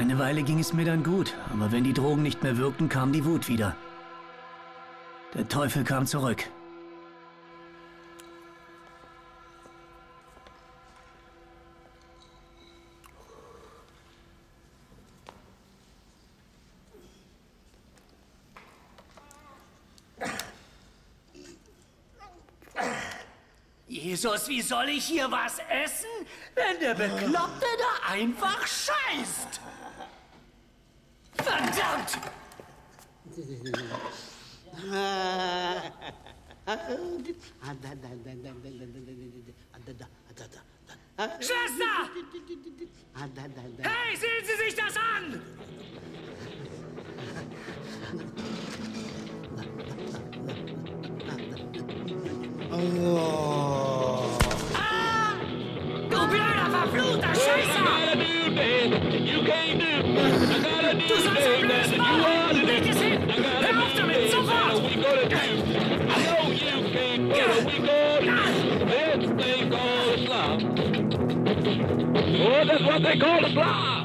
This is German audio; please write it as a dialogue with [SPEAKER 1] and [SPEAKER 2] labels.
[SPEAKER 1] Eine Weile ging es mir dann gut, aber wenn die Drogen nicht mehr wirkten, kam die Wut wieder. Der Teufel kam zurück.
[SPEAKER 2] Jesus, wie soll ich hier was essen, wenn der Bekloppte da einfach scheißt? Verdammt! Schwester! Hey, sehen Sie sich das an! Ah! Du blöder, verfluchter Scheißer! They We to do? This.
[SPEAKER 3] Oh, that's what they call Islam.